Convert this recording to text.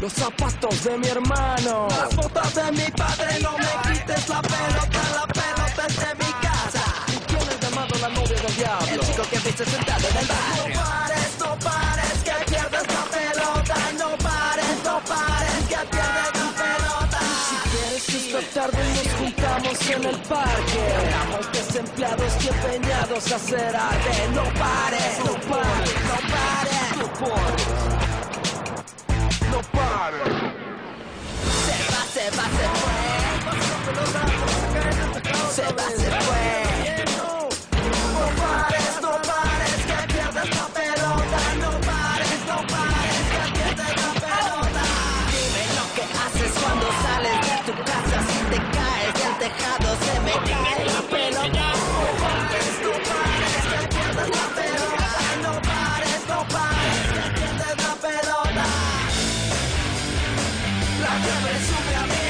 los zapatos de mi hermano. Las botas de mi padre, no me quites la pelota, la pelota es de mi casa. ¿Y quién es llamado la novia del diablo? El chico que viste sentado en el bar. No pares, no pares, que pierdes la pelota. No pares, no pares, que pierdes la pelota. Si quieres esta tarde nos juntamos en el parque. Hagamos desempleados y empeñados a hacer arte. No pares, no La que presume a mí